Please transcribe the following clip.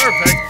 Perfect.